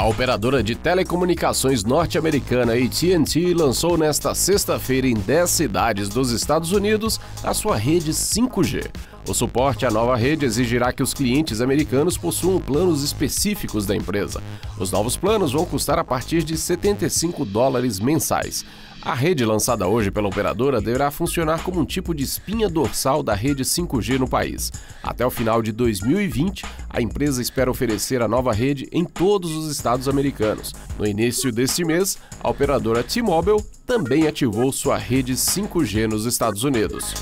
A operadora de telecomunicações norte-americana AT&T lançou nesta sexta-feira em 10 cidades dos Estados Unidos a sua rede 5G. O suporte à nova rede exigirá que os clientes americanos possuam planos específicos da empresa. Os novos planos vão custar a partir de 75 dólares mensais. A rede lançada hoje pela operadora deverá funcionar como um tipo de espinha dorsal da rede 5G no país. Até o final de 2020, a empresa espera oferecer a nova rede em todos os estados americanos. No início deste mês, a operadora T-Mobile também ativou sua rede 5G nos Estados Unidos.